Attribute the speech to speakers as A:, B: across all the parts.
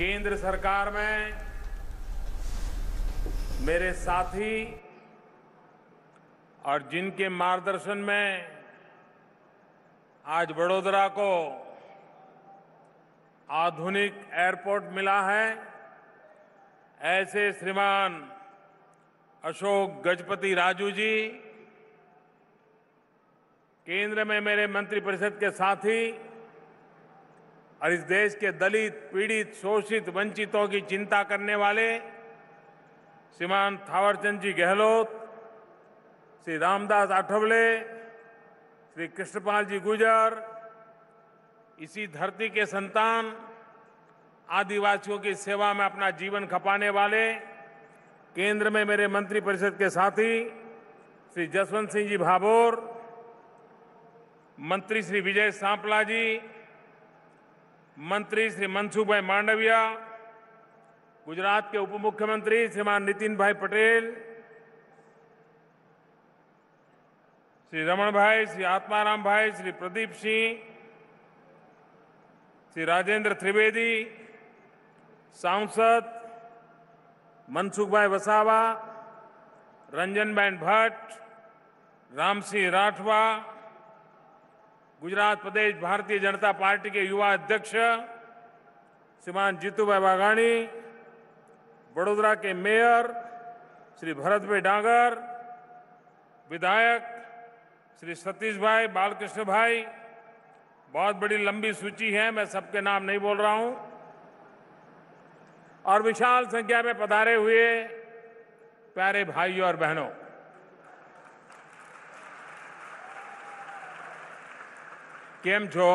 A: केंद्र सरकार में मेरे साथी और जिनके मार्गदर्शन में आज वडोदरा को आधुनिक एयरपोर्ट मिला है, ऐसे श्रीमान अशोक गजपति राजू जी, केंद्र में मेरे मंत्रिपरिषद के साथी और इस देश के दलित, पीड़ित, शोषित, वंचितों की चिंता करने वाले श्रीमान थावरचंद जी गहलोत, श्री रामदास आठवले, श्री कृष्णपाल जी गुजर, इसी धरती के संतान, आदिवासियों की सेवा में अपना जीवन खपाने वाले, केंद्र में मेरे मंत्रिपरिषद के साथी, श्री जसवंत सिंह जी भाभोर, मंत्री श्री विजय सांपला जी मंत्री श्री मनसुख भाई मांडविया, गुजरात के उप मुख्यमंत्री श्रीमान नितिन भाई पटेल, श्री रमण भाई, श्री आत्माराम भाई, श्री प्रदीप सिंह, श्री राजेंद्र त्रिवेदी, सांसद मनसुख भाई वसावा रंजनबेन भट्ट रामसिंह राठवा गुजरात प्रदेश भारतीय जनता पार्टी के युवा अध्यक्ष श्रीमान जीतूभाई वाघाणी, वडोदरा के मेयर श्री भरत भाई डांगर, विधायक श्री सतीश भाई बालकृष्ण भाई बहुत बड़ी लंबी सूची है, मैं सबके नाम नहीं बोल रहा हूँ। और विशाल संख्या में पधारे हुए प्यारे भाइयों और बहनों કેમ છો?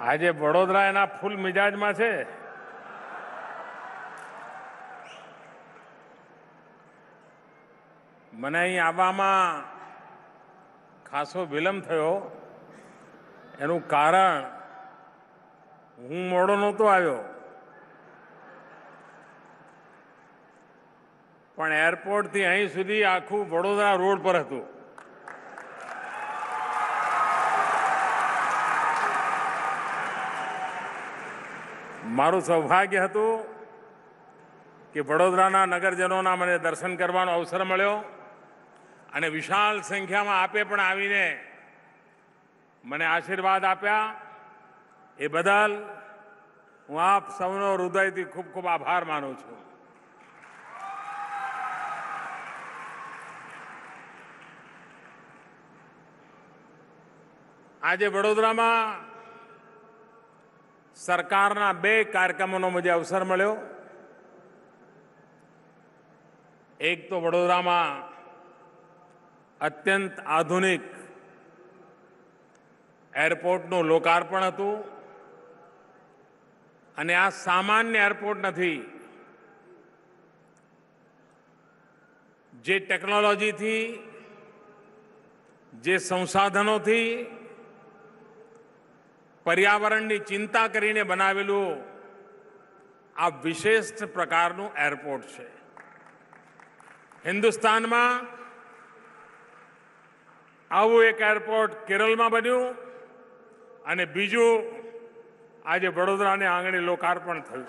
A: આજે વડોદરા એના ફૂલ મિજાજમાં છે. મને અહીં આવવામાં ખાસો વિલંબ થયો. એનું કારણ હું મોડો નહોતો આવ્યો. પણ એરપોર્ટથી અહીં સુધી આખું વડોદરા રોડ પર હતું. મારું સૌભાગ્ય હતું કે વડોદરાના નગરજનોના મને દર્શન કરવાનો અવસર મળ્યો અને વિશાળ સંખ્યામાં આપે પણ આવીને મને આશીર્વાદ આપ્યા. એ બદલ હું આપ સૌનો હૃદયથી ખૂબ ખૂબ આભાર માનું છું. આજે વડોદરામાં સરકારના બે કાર્યક્રમોનો મને અવસર મળ્યો. એક તો વડોદરામાં અત્યંત આધુનિક એરપોર્ટનું લોકાર્પણ હતું. અને આ સામાન્ય એરપોર્ટ નથી. જે ટેકનોલોજીથી, જે સંસાધનોથી પર્યાવરણની ચિંતા કરીને બનાવેલું આ વિશેષ પ્રકારનું એરપોર્ટ છે. હિન્દુસ્તાનમાં આવું એક એરપોર્ટ કેરળમાં બન્યું અને બીજું આજે વડોદરાને આંગણે લોકાર્પણ થયું.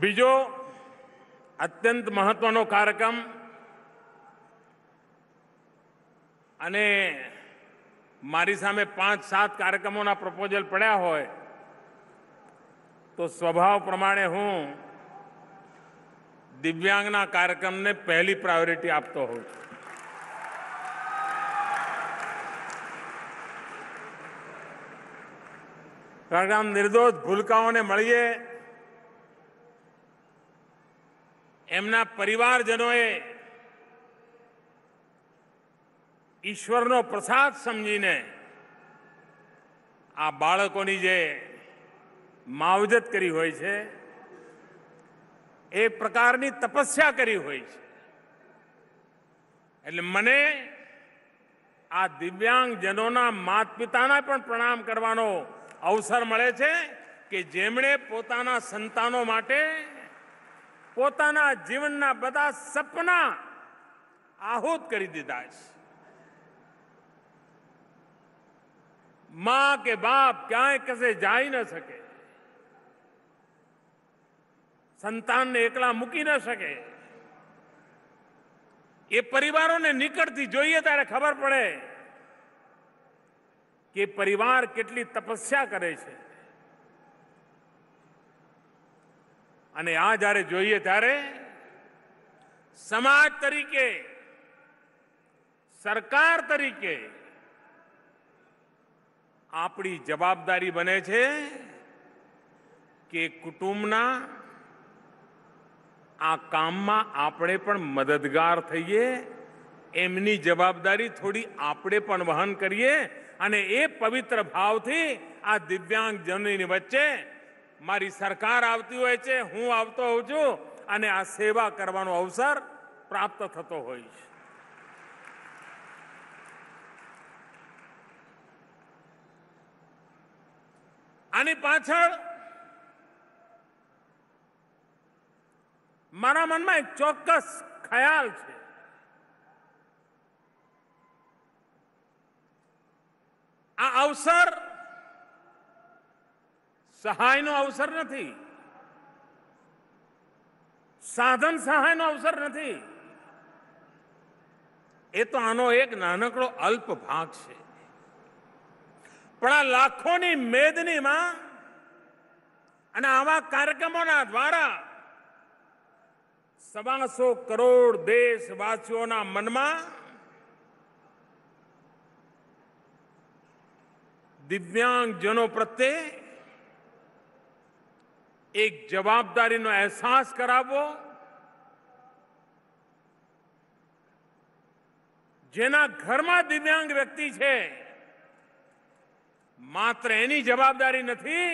A: બીજો અત્યંત મહત્વનો કાર્યક્રમ અને મારી સામે પાંચ સાત કાર્યક્રમોના પ્રપોઝલ પડ્યા હોય, તો સ્વભાવ પ્રમાણે હું દિવ્યાંગના કાર્યક્રમને પહેલી પ્રાયોરિટી આપતો હોઉં છું. કારણ નિર્દોષ ભૂલકાઓને મળીએ, એમના પરિવારજનોએ ઈશ્વરનો પ્રસાદ સમજીને આ બાળકોની જે માવજત કરી હોય છે એ પ્રકારની તપસ્યા કરી હોય છે. એટલે મને આ દિવ્યાંગજનોના માત પિતાના પણ પ્રણામ કરવાનો અવસર મળે છે કે જેમણે પોતાના સંતાનો માટે પોતાના જીવનના બધા સપના આહુત કરી દીધા છે. માં કે બાપ ક્યાંય કશે જાય ન શકે. સંતાનને એકલા મૂકી ન શકે. એ પરિવારોને નીકળતી જોઈએ ત્યારે ખબર પડે કે પરિવાર કેટલી તપસ્યા કરે છે. અને આ જ્યારે જોઈએ ત્યારે સમાજ તરીકે, સરકાર તરીકે આપણી જવાબદારી બને છે કે કુટુંબના આ કામમાં આપણે પણ મદદગાર થઈએ, એમની જવાબદારી થોડી આપણે પણ વહન કરીએ અને એ પવિત્ર ભાવથી આ દિવ્યાંગજનોની વચ્ચે મારી સરકાર આવતી હોય છે, હું આવતો હોઉં છું અને આ સેવા કરવાનો અવસર પ્રાપ્ત થતો હોય છે. આની પાછળ મારા મનમાં એક ચોક્કસ ખ્યાલ છે. આ અવસર સહાયનો અવસર નથી. સાધન સહાયનો અવસર નથી. એ તો આનો એક નાનકડો અલ્પ ભાગ છે. પણ આ લાખોની મેદનીમાં અને આવા કાર્યક્રમોના દ્વારા સવાસો કરોડ દેશવાસીઓના મનમાં દિવ્યાંગજનો પ્રત્યે એક જવાબદારીનો અહેસાસ કરાવવો, જેના ઘરમાં દિવ્યાંગ વ્યક્તિ છે, માત્ર એની જવાબદારી નથી,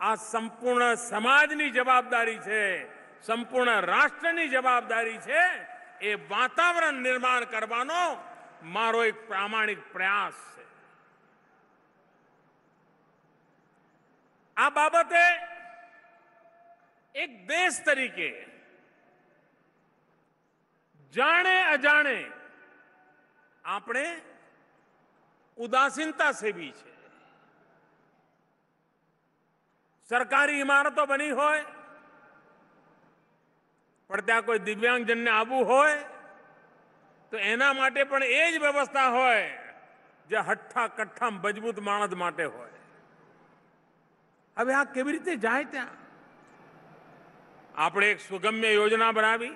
A: આ સંપૂર્ણ સમાજની જવાબદારી છે. સંપૂર્ણ રાષ્ટ્રની જવાબદારી છે એ વાતાવરણ નિર્માણ કરવાનો મારો એક પ્રામાણિક પ્રયાસ છે. આ બાબતે એક દેશ તરીકે જાણે અજાણે આપણે ઉદાસીનતા સેવી છે. સરકારી ઇમારતો બની હોય પણ ત્યાં કોઈ દિવ્યાંગજનને આવવું હોય તો એના માટે પણ એ જ વ્યવસ્થા હોય જે હઠ્ઠા કઠ્ઠા મજબૂત માણસ માટે હોય. હવે આ કેવી રીતે જાય ત્યાં? આપણે એક સુગમ્ય યોજના બનાવી.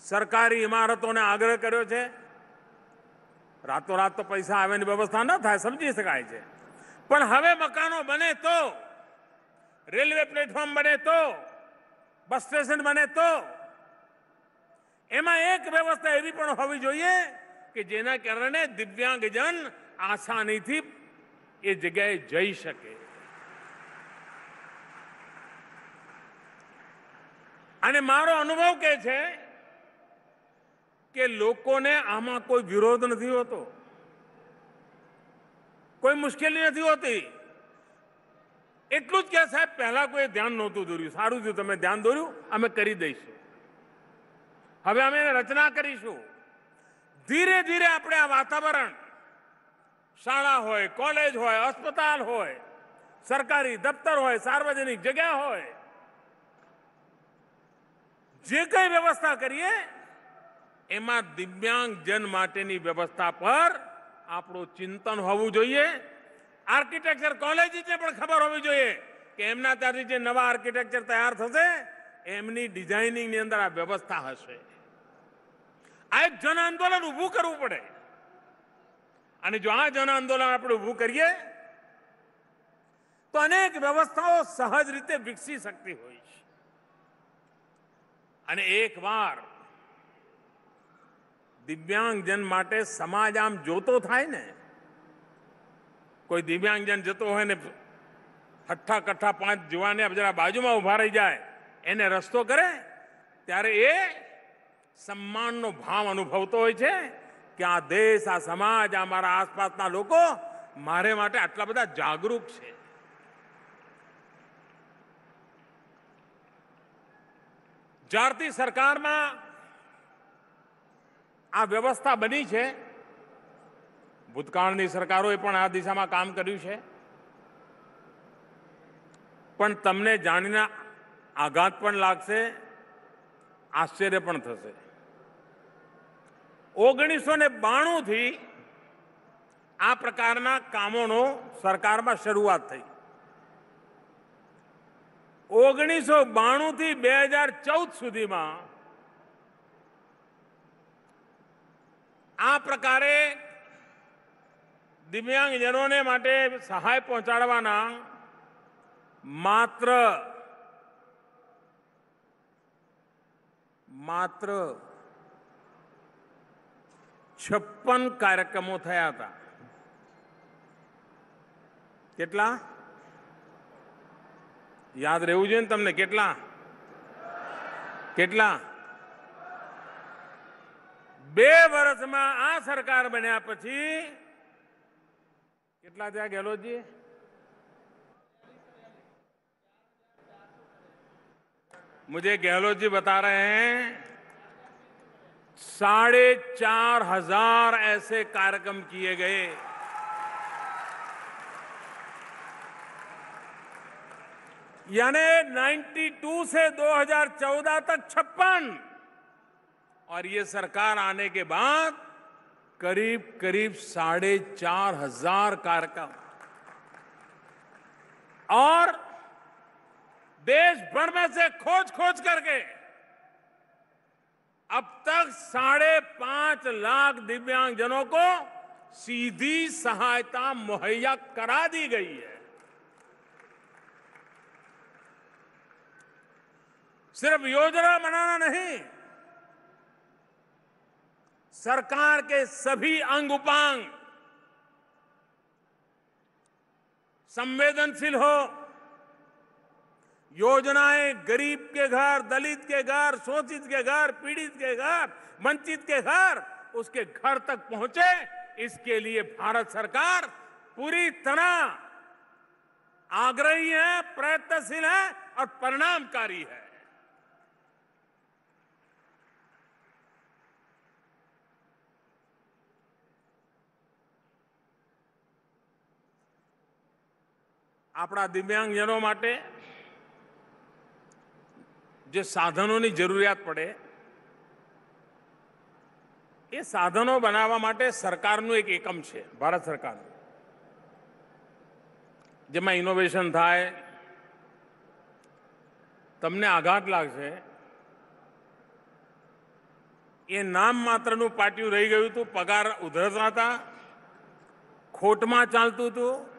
A: સરકારી ઇમારતોને આગ્રહ કર્યો છે. રાતોરાત તો પૈસા આવેની વ્યવસ્થા ન થાય સમજી શકાય છે. પણ હવે મકાનો બને તો રેલવે પ્લેટફોર્મ બને તો બસ સ્ટેશન બને તો. એમાં એક વ્યવસ્થા એવી પણ હોવી જોઈએ કે જેના કારણે દિવ્યાંગજન આસાનીથી એ જગ્યાએ જઈ શકે. અને મારો અનુભવ કે છે કે લોકોને આમાં કોઈ વિરોધ નથી હોતો. કોઈ મુશ્કેલી નથી હોતી. એટલું જ કે સાહેબ, પહેલા કોઈ ધ્યાન નહોતું દોર્યું. સારું થયું, તમે ધ્યાન દોર્યું, અમે કરી દઈશું. હવે અમે એને રચના કરીશું. ધીરે ધીરે આપણે આ વાતાવરણ, શાળા હોય, કોલેજ હોય, અસ્પતાલ હોય, સરકારી દફતર હોય, સાર્વજનિક જગ્યા હોય, જે કઈ વ્યવસ્થા કરીએ, એમાં દિવ્યાંગજન માટેની વ્યવસ્થા પર આપણું ચિંતન હોવું જોઈએ. આર્કિટેક્ચર કોલેજને પણ ખબર હોવી જોઈએ કે એમના ત્યાંથી જે નવા આર્કિટેક્ચર તૈયાર થશે, એમની ડિઝાઇનિંગની અંદર આ વ્યવસ્થા હશે. આ એક જન આંદોલન ઊભું કરવું પડે. અને જો આ જન આંદોલન આપણે ઊભું કરીએ, તો અનેક વ્યવસ્થાઓ સહજ રીતે વિકસી શકતી હોય છે. અને એક વાર દિવ્યાંગજન માટે સમાજ આમ જોતો થાય ને કોઈ દિવ્યાંગજન જતો હોય ને હઠ્ઠા કઠ્ઠા પાંચ જુવાને જરા બાજુમાં ઊભા રહી જાય, એને રસ્તો કરે, ત્યારે એ સન્માનનો ભાવ અનુભવતો હોય છે કે આ દેશ, આ સમાજ, આ મારા આસપાસના લોકો મારે માટે આટલા બધા જાગૃત છે. જ્યારથી સરકારમાં આ વ્યવસ્થા બની છે ભૂતકાળની સરકારોએ પણ આ દિશામાં કામ કર્યું છે. પણ તમને જાણીને આઘાત પણ લાગશે, આશ્ચર્ય પણ થશે. ઓગણીસો ને બાણુંથી આ પ્રકારના કામોનો સરકારમાં શરૂઆત થઈ. ઓગણીસો બાણુંથી બે હજાર ચૌદ સુધીમાં આ પ્રકારે દિવ્યાંગજનોને માટે સહાય પહોંચાડવાના માત્ર માત્ર છપ્પન કાર્યક્રમો થયા હતા કેટલા યાદ રહેવું જોઈએ ને તમને કેટલા કેટલા બે વર્ષમાં આ સરકાર બન્યા પછી કેટલા થયા ગેહલોતજી मुझे गहलोत जी बता रहे हैं साढ़े चार हजार ऐसे कार्यक्रम किए गए यानी 92 से 2014 तक छप्पन और ये सरकार आने के बाद करीब करीब साढ़े चार हज़ार कार्यक्रम। और देश भर में से खोज खोज करके अब तक साढ़े पाँच लाख दिव्यांगजनों को सीधी सहायता मुहैया करा दी गई है। सिर्फ़ योजना बनाना नहीं सरकार के सभी अंग उपांग संवेदनशील हो, योजनाएँ गरीब के घर, दलित के घर, शोषित के घर, पीड़ित के घर, वंचित के घर, उसके घर तक पहुँचे, इसके लिए भारत सरकार पूरी तरह आग्रही है, प्रयत्नशील है और परिणामकारी है। આપણા દિવ્યાંગજનો માટે જે સાધનોની જરૂરિયાત પડે, એ સાધનો બનાવવા માટે સરકારનું એક એકમ છે, ભારત સરકારનું. જેમાં ઇનોવેશન થાય, તમને આઘાત લાગશે. એ નામ માત્રનું પાટિયું રહી ગયું હતું, પગાર ઉધરતા હતા, ખોટમાં ચાલતું હતું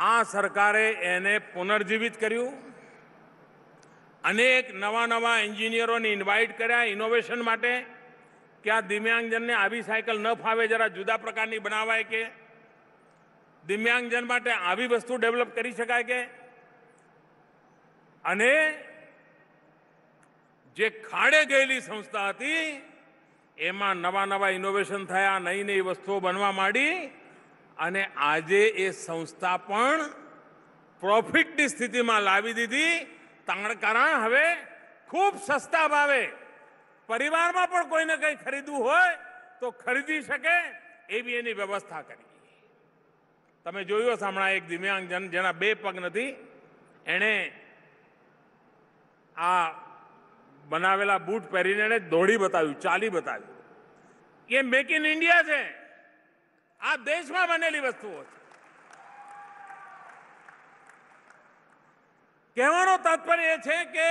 A: આ સરકારે એને પુનર્જીવિત કર્યું. અનેક નવા નવા એન્જિનિયરોને ઇન્વાઇટ કર્યા ઇનોવેશન માટે. કે આ દિવ્યાંગજનને આવી સાયકલ ન ફાવે, જરા જુદા પ્રકારની બનાવાય કે. દિવ્યાંગજન માટે આવી વસ્તુ ડેવલપ કરી શકાય કે. અને જે ખાડે ગયેલી સંસ્થા હતી, એમાં નવા નવા ઇનોવેશન થયા નવી નવી વસ્તુઓ બનવા માંડી. અને આજે એ સંસ્થા પણ પ્રોફિટની સ્થિતિમાં લાવી દીધી. કારણ હવે ખૂબ સસ્તા ભાવે. પરિવારમાં પણ કોઈને કંઈ ખરીદવું હોય તો ખરીદી શકે એવી એની વ્યવસ્થા કરી. તમે જોયું હશે હમણાં એક દિવ્યાંગજન જેના બે પગ નથી, એણે આ બનાવેલા બૂટ પહેરીને એણે દોડી બતાવ્યું, ચાલી બતાવ્યું. એ મેક ઇન ઇન્ડિયા છે. આ દેશમાં બનેલી વસ્તુઓ છે. કહેવાનો તાત્પર્ય એ છે કે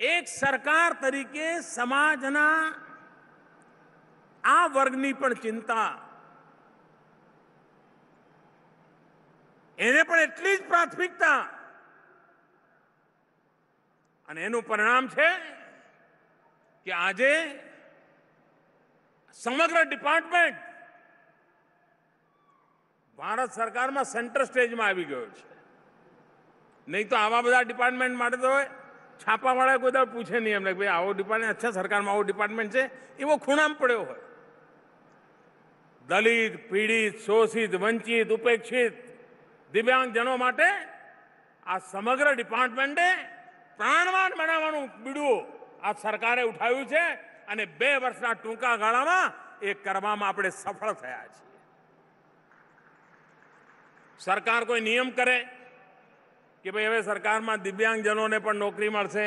A: એક સરકાર તરીકે સમાજના આ વર્ગની પણ ચિંતા એને પણ એટલી જ પ્રાથમિકતા અને એનું પરિણામ છે કે આજે સમગ્ર ડિપાર્ટમેન્ટ ભારત સરકારમાં સેન્ટર સ્ટેજમાં આવી ગયો છે. નહીં તો આવા બધા ડિપાર્ટમેન્ટ માટે તો છાપાવાળા કોઈ દર પૂછે નહીં એમને ભાઈ આવો ડિપાર્ટમેન્ટ, અચ્છા સરકારમાં આવો ડિપાર્ટમેન્ટ છે, એવો ખૂણામાં પડ્યો હોય. દલિત, પીડિત, શોષિત, વંચિત, ઉપેક્ષિત દિવ્યાંગજનો માટે આ સમગ્ર ડિપાર્ટમેન્ટે પ્રાણવાન બનાવવાનું બીડું આ સરકારે ઉઠાવ્યું છે. અને બે વર્ષના ટૂંકા ગાળામાં એ કરવામાં આપણે સફળ થયા છીએ. સરકાર કોઈ નિયમ કરે કે ભાઈ હવે સરકારમાં દિવ્યાંગજનોને પણ નોકરી મળશે?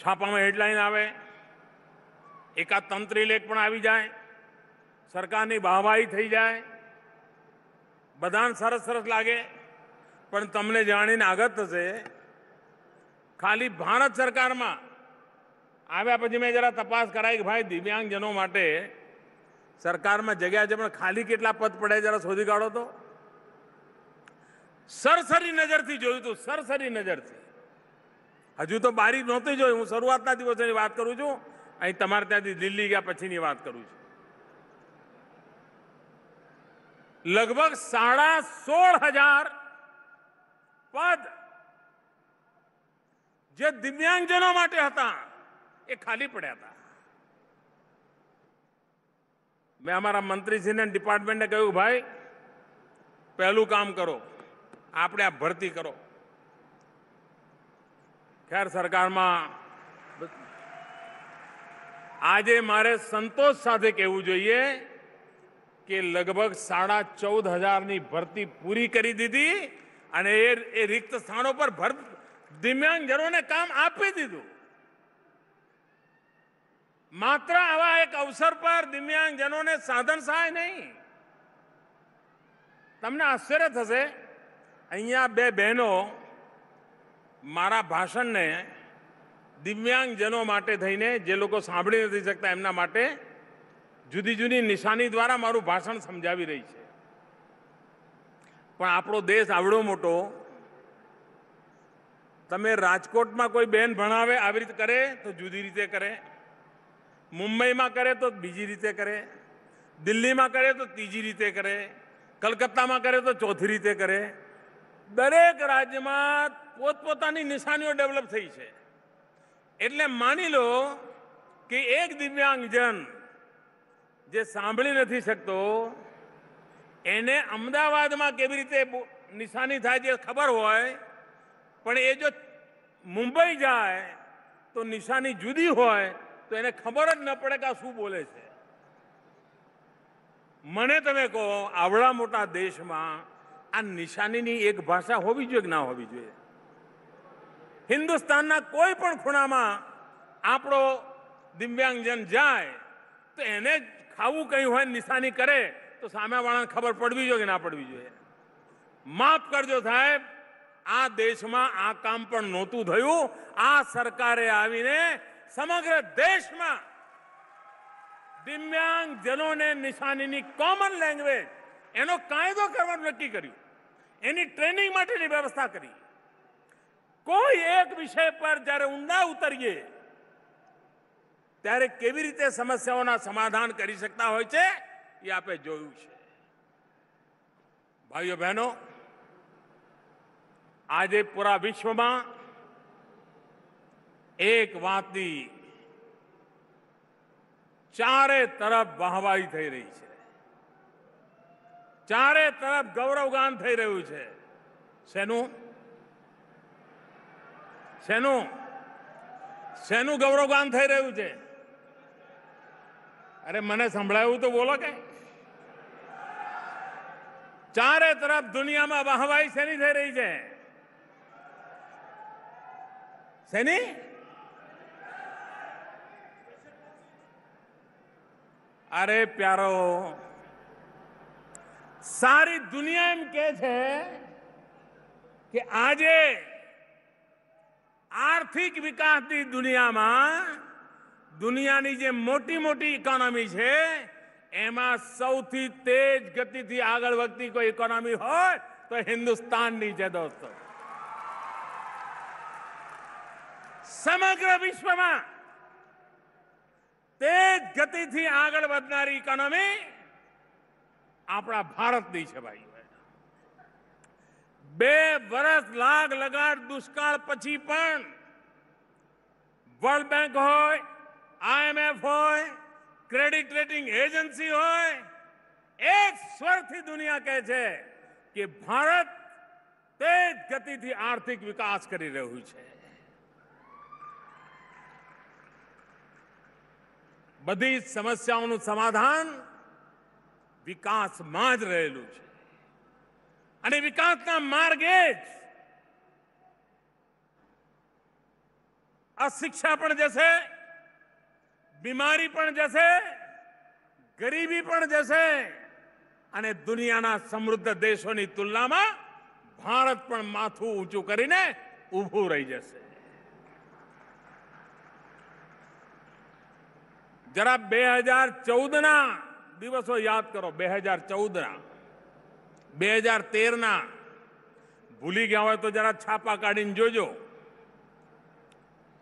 A: છાપામાં હેડલાઇન આવે, એકાદ તંત્રી લેખ પણ આવી જાય, સરકારની વાહવાહી થઈ જાય, બધાને સરસ સરસ લાગે, પણ તમને જાણીને આગળ થશે, ખાલી ભારત સરકારમાં આવ્યા પછી મેં જરા તપાસ કરાવી કે ભાઈ દિવ્યાંગજનો માટે સરકારમાં જગ્યા છે, પણ ખાલી કેટલા પદ પડે જરા શોધી કાઢો તો. સરસરી નજરથી જોયું હતું સરસરી નજરથી. હજુ તો બારી નહોતી જોઈ, હું શરૂઆતના દિવસોની વાત કરું છું. અહીં તમારે ત્યાંથી દિલ્હી ગયા પછીની વાત કરું છું. લગભગ સાડા સોળ હજાર પદ જે દિવ્યાંગજનો માટે હતા. એ ખાલી પડ્યા હતા. મેં અમારા મંત્રીશ્રીને ડિપાર્ટમેન્ટને કહ્યું, ભાઈ, પહેલું કામ કરો, આપણે આ ભરતી કરો. ખેર સરકારમાં આજે મારે સંતોષ સાથે કહેવું જોઈએ કે લગભગ સાડા ચૌદ હજારની ભરતી પૂરી કરી દીધી અને એ એ રિક્ત સ્થાનો પર ભર દિવ્યાંગજનોને કામ આપી દીધું. માત્ર આવા એક અવસર પર દિવ્યાંગજનોને સાધન સહાય નહીં. તમને આશ્ચર્ય થશે, અહીંયા બે બહેનો મારા ભાષણને દિવ્યાંગજનો માટે થઈને જે લોકો સાંભળી નથી શકતા એમના માટે જુદી જુદી નિશાની દ્વારા મારું ભાષણ સમજાવી રહી છે. પણ આપણો દેશ આવડો મોટો. તમે રાજકોટમાં કોઈ બેન ભણાવે, આવી રીતે કરે તો જુદી રીતે કરે. મુંબઈમાં કરે તો બીજી રીતે કરે, દિલ્હીમાં કરે તો ત્રીજી રીતે કરે, કલકત્તામાં કરે તો ચોથી રીતે કરે. દરેક રાજ્યમાં પોતપોતાની નિશાનીઓ ડેવલપ થઈ છે. એટલે માની લો કે એક દિવ્યાંગજન જે સાંભળી નથી શકતો, એને અમદાવાદમાં કેવી રીતે નિશાની થાય છે ખબર હોય, પણ એ જો મુંબઈ જાય તો નિશાની જુદી હોય તો એને ખબર જ ન પડે કે આ શું બોલે છે. મને તમે કહો, આવડા મોટા દેશમાં આ નિશાનીની એક ભાષા હોવી જોઈએ કે ના હોવી જોઈએ? હિન્દુસ્તાનના કોઈ પણ ખૂણામાં આપણો દિવ્યાંગજન જાય, તો એને ખાવું કઈ હોય, નિશાની કરે, તો સામેવાળાને ખબર પડવી જોઈએ કે ના પડવી જોઈએ? માફ કરજો સાહેબ, આ દેશમાં આ કામ પણ નહોતું થયું. આ સરકારે આવીને સમગ્ર દેશમાં દિવ્યાંગજનોને નિશાનીની કોમન લેંગ્વેજ એનો કાયદો કરવાનું નક્કી કર્યું. એની ટ્રેનિંગ માટેની વ્યવસ્થા કરી. કોઈ એક વિષય પર જ્યારે ઊંડા ઉતરીએ, ત્યારે કેવી રીતે સમસ્યાઓના સમાધાન કરી શકતા હોય છે, એ આપણે જોયું છે. ભાઈઓ બહેનો, આજે પૂરા વિશ્વમાં એક વાતની ચારે તરફ વાહવાહી થઈ રહી છે. ચારે તરફ ગૌરવગાન થઈ રહ્યું છે. શેનું? શેનું? શેનું ગૌરવગાન થઈ રહ્યું છે? અરે મને સંભળાયું તો બોલો કે. ચારે તરફ દુનિયામાં વાહવાહી શેની થઈ રહી છે? શેની? અરે પ્યારો સારી દુનિયા એમ કે છે કે આજે આર્થિક વિકાસની દુનિયામાં દુનિયાની જે મોટી મોટી ઇકોનોમી છે એમાં સૌથી તેજ ગતિથી આગળ વધતી કોઈ ઇકોનોમી હોય તો હિન્દુસ્તાનની છે દોસ્તો સમગ્ર વિશ્વમાં તેજ ગતિથી આગળ વધનારી ઇકોનોમી આપણા ભારતની છે ભાઈ. બે વર્ષ લાગ લગાડ દુષ્કાળ પછી પણ વર્લ્ડ બેંક હોય, આઈએમએફ હોય, ક્રેડિટ રેટિંગ એજન્સી હોય, એક સ્વરથી દુનિયા કહે છે કે ભારત તેજ ગતિથી આર્થિક વિકાસ કરી રહ્યું છે. બધી સમસ્યાઓનું સમાધાન વિકાસમાં જ રહેલું છે. અને વિકાસના માર્ગે જ અશિક્ષા પણ જશે, બીમારી પણ જશે, ગરીબી પણ જશે અને દુનિયાના સમૃદ્ધ દેશોની તુલનામાં ભારત પણ માથું ઊંચું કરીને ઊભું રહી જશે. જરા બે હજાર ચૌદના દિવસો યાદ કરો. બે હજાર ચૌદના, બે હજાર તેરના. ભૂલી ગયા હોય તો જરા છાપા કાઢીને જોજો.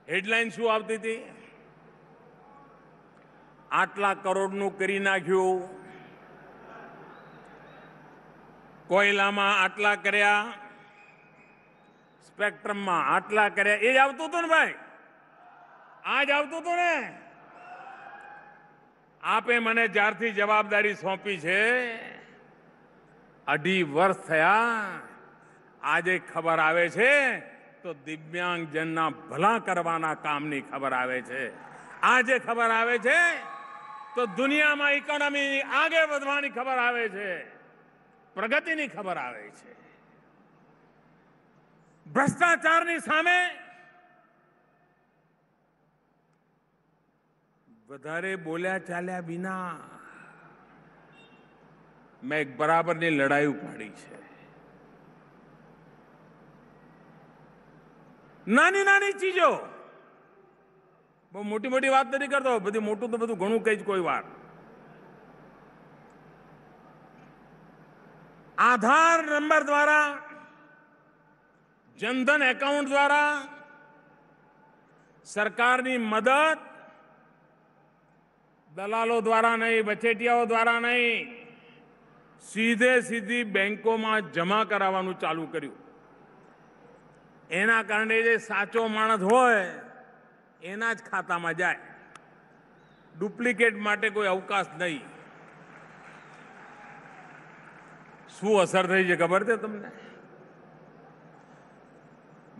A: હેડલાઇન શું આવતી હતી? આટલા કરોડનું કરી નાખ્યું. કોયલામાં આટલા કર્યા. સ્પેક્ટ્રમમાં આટલા કર્યા. એ જ આવતું હતું ને ભાઈ? આ જ આવતું હતું ને? આપે મને જ્યારથી જવાબદારી સોંપી છે, અઢી વર્ષ થયા, આજે ખબર આવે છે, તો દિવ્યાંગજનના ભલા કરવાના કામની ખબર આવે છે. આજે ખબર આવે છે, તો દુનિયામાં ઇકોનોમી આગળ વધવાની ખબર આવે છે, પ્રગતિની ખબર આવે છે. ભ્રષ્ટાચારની સામે વધારે બોલ્યા ચાલ્યા વિના મેં એક બરાબરની લડાઈ ઉપાડી છે. નાની નાની ચીજો. બહુ મોટી મોટી વાત નથી કરતો, બધી મોટું તો બધું ઘણું કઈ જ કોઈ વાર. આધાર નંબર દ્વારા, જનધન એકાઉન્ટ દ્વારા સરકારની મદદ દલાલો દ્વારા નહીં, બચેટિયાઓ દ્વારા નહીં, સીધે સીધી બેંકોમાં જમા કરાવવાનું ચાલુ કર્યું. એના કારણે જે સાચો માણસ હોય, એના જ ખાતામાં જાય. ડુપ્લિકેટ માટે કોઈ અવકાશ નહીં. શું અસર થઈ છે ખબર છે તમને?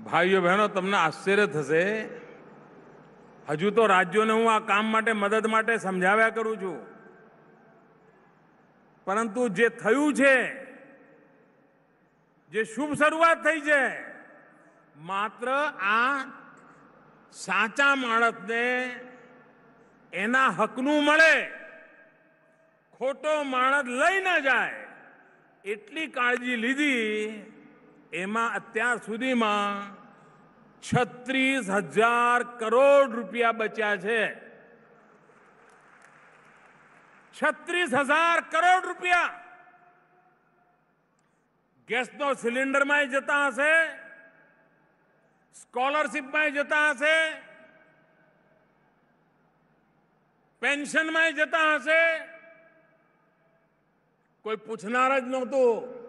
A: ભાઈઓ બહેનો તમને આશ્ચર્ય થશે હજુ તો રાજ્યોને હું આ કામ માટે, મદદ માટે સમજાવ્યા કરું છું. પરંતુ જે થયું છે, જે શુભ શરૂઆત થઈ છે, માત્ર આ સાચા માણસને એના હકનું મળે, ખોટો માણસ લઈ ન જાય, એટલી કાળજી લીધી, એમાં અત્યાર સુધીમાં છત્રીસ હજાર કરોડ રૂપિયા બચ્યા છે. છત્રીસ હજાર કરોડ રૂપિયા. ગેસનો સિલિન્ડરમાં જતા હશે. સ્કોલરશીપમાં જતા હશે. પેન્શનમાં જતા હશે. કોઈ પૂછનાર જ નહોતું.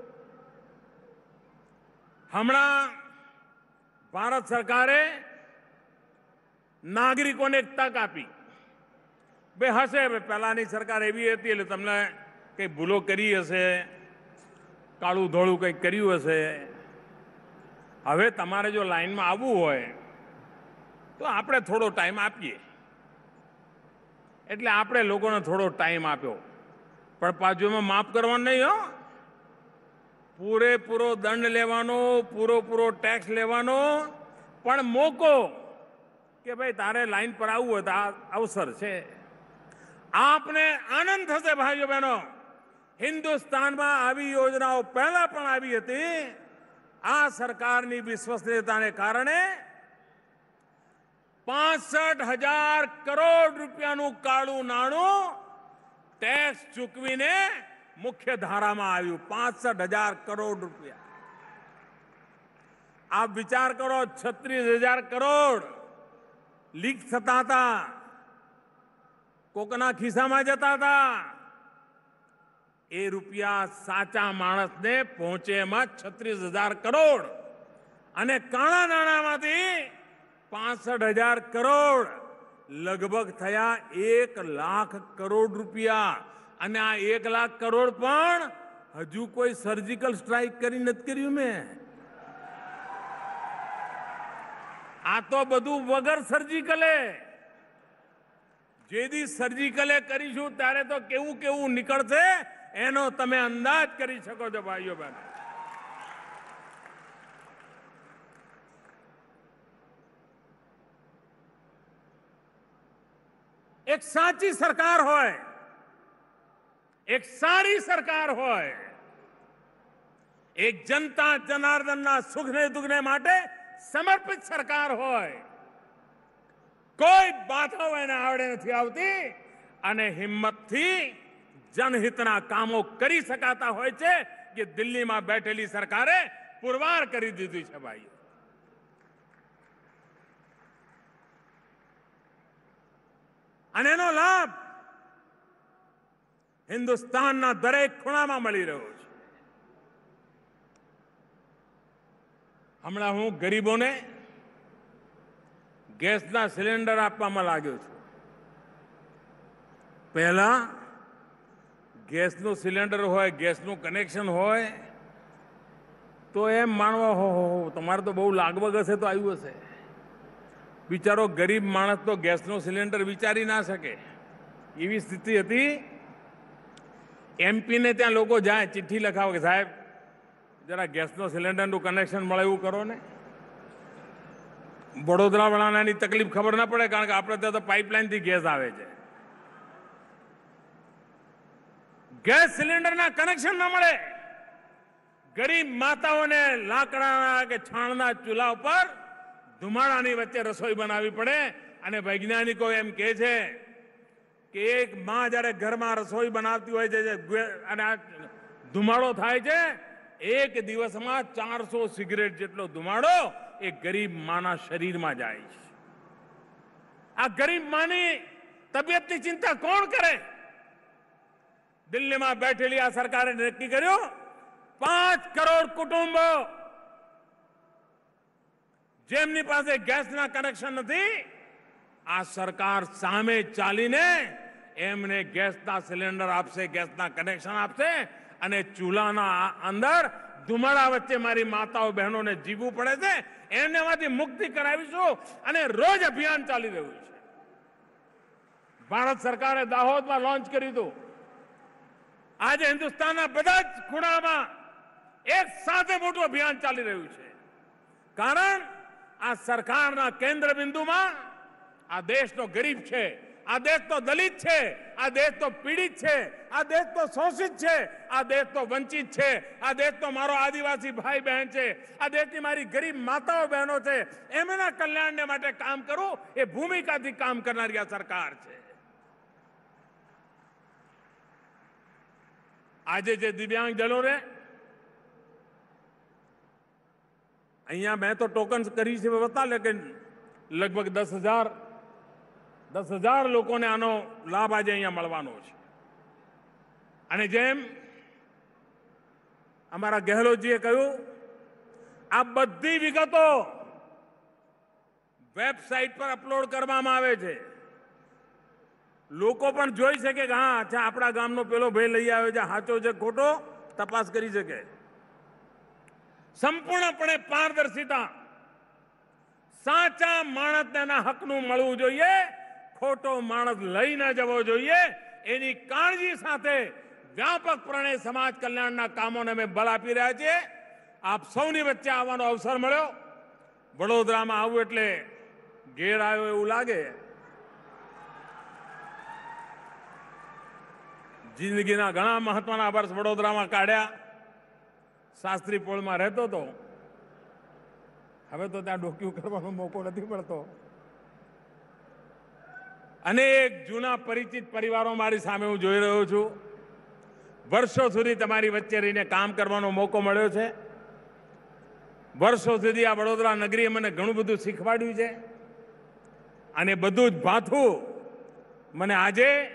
A: હમણાં ભારત સરકારે નાગરિકોને એક તક આપી. બે હશે પહેલાંની સરકાર એવી હતી, એટલે તમને કંઈ ભૂલો કરી હશે, કાળું ધોળું કંઈક કર્યું હશે. હવે તમારે જો લાઈનમાં આવવું હોય, તો આપણે થોડો ટાઈમ આપીએ. એટલે આપણે લોકોને થોડો ટાઈમ આપ્યો. પણ પાછું માફ કરવાનું નહીં, હો. પૂરેપૂરો દંડ લેવાનો પૂરો ટેક્સ લેવાનો પણ મોકો કે ભાઈ તારે લાઈન પર આવવું હોય તો આ અવસર છે આપને આનંદ થશે ભાઈઓ બહેનો હિન્દુસ્તાનમાં આવી યોજનાઓ પહેલા પણ આવી હતી આ સરકારની વિશ્વસનીયતાને કારણે પાસઠ હજાર કરોડ રૂપિયાનું કાળું નાણું ટેક્સ ચૂકવીને મુખ્ય ધારામાં આવ્યું. પાસઠ હજાર કરોડ રૂપિયા. આપ વિચાર કરો, છત્રીસ હજાર કરોડ લીક થતા હતા. કોકના ખિસ્સામાં જતા હતા. એ રૂપિયા સાચા માણસને પહોંચે એમાં છત્રીસ હજાર કરોડ. અને કાળા નાણાંમાંથી પાસઠ હજાર કરોડ લગભગ થયા એક લાખ કરોડ રૂપિયા. અને આ એક લાખ કરોડ પણ હજુ કોઈ સર્જિકલ સ્ટ્રાઇક કરી નથી કર્યું મેં. આ તો બધું વગર સર્જિકલે જેદી સર્જિકલે કરીશું ત્યારે તો કેવું કેવું નીકળશે એનો તમે અંદાજ કરી શકો છો ભાઈઓ બહેનો. એક સાચી સરકાર હોય એક સારી સરકાર હોય, એક જનતા જનાર્દનના સુખને દુઃખને માટે સમર્પિત સરકાર હોય. કોઈ બાધાઓ એને આવડે નથી આવતી અને હિંમતથી જનહિતના કામો કરી શકાતા હોય છે કે દિલ્હીમાં બેઠેલી સરકારે પુરવાર કરી દીધી છે ભાઈ અને એનો લાભ હિન્દુસ્તાનના દરેક ખૂણામાં મળી રહ્યો છે. હમણાં હું ગરીબોને ગેસના સિલિન્ડર આપવામાં લાગ્યો છું. પહેલા ગેસનું સિલિન્ડર હોય ગેસનું કનેક્શન હોય તો એમ માનવા હો હો હો, તમારે તો બહુ લાગવગ હશે તો આવ્યું હશે. બિચારો ગરીબ માણસ તો ગેસનો સિલિન્ડર વિચારી ના શકે. એવી સ્થિતિ હતી એમપીને ત્યાં લોકો જાય, ચિઠ્ઠી લખાવે કે સાહેબ, જરા ગેસનો સિલિન્ડરનું કનેક્શન મળે એવું કરો ને. વડોદરા વાળાની તકલીફ ખબર ના પડે કારણ કે આપણે ત્યાં તો પાઇપલાઇનથી ગેસ આવે છે. ગેસ સિલિન્ડરના કનેક્શન ના મળે. ગરીબ માતાઓને લાકડાના કે છાણના ચૂલા ઉપર ધુમાડાની વચ્ચે રસોઈ બનાવવી પડે અને વૈજ્ઞાનિકો એમ કહે છે કે એક માં જ્યારે ઘરમાં રસોઈ બનાવતી હોય છે, જે ગે- અને આ ધુમાડો થાય છે, એક દિવસમાં ચારસો સિગરેટ જેટલો ધુમાડો એ ગરીબ માના શરીરમાં જાય છે. આ ગરીબ માની તબિયતની ચિંતા કોણ કરે? દિલ્હીમાં બેઠેલી આ સરકારે નક્કી કર્યું, પાંચ કરોડ કુટુંબો જેમની પાસે ગેસના કનેક્શન નથી આ સરકાર સામે ચાલીને એમને ગેસના સિલિન્ડર આપશે, ગેસના કનેક્શન આપશે અને ચૂલાના અંદર ધુમાડા વચ્ચે મારી માતાઓ, બહેનોને જીવવું પડે છે. એમનેમાંથી મુક્તિ કરાવીશું અને રોજ અભિયાન ચાલી રહ્યું છે. ભારત સરકારે દાહોદમાં લોન્ચ કર્યું હતું આજે હિન્દુસ્તાનના બધા જ ખૂણામાં એક સાથે મોટું અભિયાન ચાલી રહ્યું છે. કારણ આ સરકારના કેન્દ્ર બિંદુમાં આ દેશનો ગરીબ છે આ દેશ તો દલિત છે આ દેશ તો પીડિત છે આ દેશ તો શોષિત છે આ દેશ તો વંચિત છે આ દેશ તો મારો આદિવાસી ભાઈ બહેન છે આ દેશની મારી ગરીબ માતાઓ બહેનો છે એમના કલ્યાણને માટે કામ કરવું એ ભૂમિકાથી કામ કરનારી આ સરકાર છે. આજે જે દિવ્યાંગ જનોને અહીંયા મેં તો ટોકન્સ કરી છે બતા લેકિન લગભગ દસ હજાર દસ હજાર લોકોને આનો લાભ આજે અહીંયા મળવાનો છે. અને જેમ અમારા ગેહલોતજીએ કહ્યું, આ બધી વિગતો વેબસાઇટ પર અપલોડ કરવામાં આવે છે. લોકો પણ જોઈ શકે કે હા, અચ્છા, આપણા ગામનો પેલો ભાઈ લઈ આવ્યો છે સાચો છે, ખોટો, તપાસ કરી શકે. સંપૂર્ણપણે પારદર્શિતા. સાચા માણસને એના હકનું મળવું જોઈએ. ખોટો માણસ લઈ ન જવો જોઈએ. એની કાળજી સાથે વ્યાપકપણે સમાજ કલ્યાણના કામોને અમે બળ આપી રહ્યા છીએ. આપ સૌની વચ્ચે આવવાનો અવસર મળ્યો. વડોદરામાં આવું એટલે ઘેર આવ્યો એવું લાગે. જિંદગીના ઘણા મહત્વના વર્ષ વડોદરામાં કાઢ્યા. શાસ્ત્રી પોળમાં રહેતો હતો હવે તો ત્યાં ડોક્યુ કરવાનો મોકો નથી મળતો. અનેક જૂના પરિચિત પરિવારો મારી સામે હું જોઈ રહ્યો છું. વર્ષો સુધી તમારી વચ્ચે રહીને કામ કરવાનો મોકો મળ્યો છે. વર્ષો સુધી આ વડોદરા નગરીએ મને ઘણું બધું શીખવાડ્યું છે. અને બધું જ ભાથું મને આજે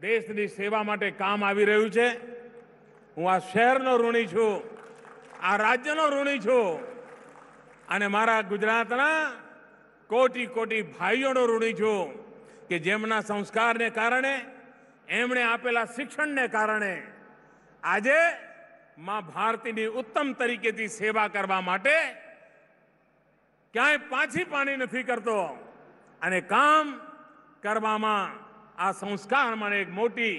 A: દેશની સેવા માટે કામ આવી રહ્યું છે. હું આ શહેરનો ઋણી છું, આ રાજ્યનો ઋણી છું. અને મારા ગુજરાતના કોટી કોટી ભાઈઓનો ઋણી છું. કે જેમના સંસ્કારને કારણે, એમણે આપેલા શિક્ષણને કારણે આજે માં ભારતીની ઉત્તમ તરીકેથી સેવા કરવા માટે ક્યાંય પાછી પાણી નથી કરતો. અને કામ કરવામાં આ સંસ્કાર મને એક મોટી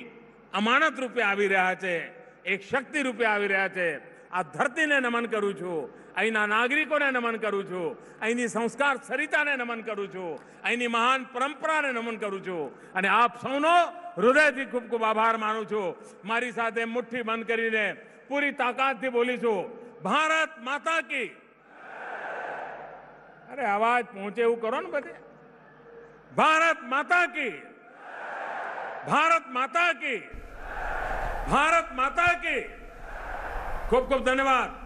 A: અમાનત રૂપે આવી રહ્યા છે, એક શક્તિ રૂપે આવી રહ્યા છે. આ ધરતીને નમન કરું છું. અહીંના નાગરિકોને નમન કરું છું. અહીંની સંસ્કાર સરિતાને નમન કરું છું. અહીંની મહાન પરંપરાને નમન કરું છું. અને આપ સૌનો હૃદયથી ખૂબ ખૂબ આભાર માનું છું. મારી સાથે મુઠ્ઠી બંધ કરીને પૂરી તાકાતથી બોલીશું ભારત માતા કી. અરે, અવાજ પહોંચે એવું કરો ને બધે. ભારત માતા કી. ભારત માતા કી. ભારત માતા કી. ખૂબ ખૂબ ધન્યવાદ.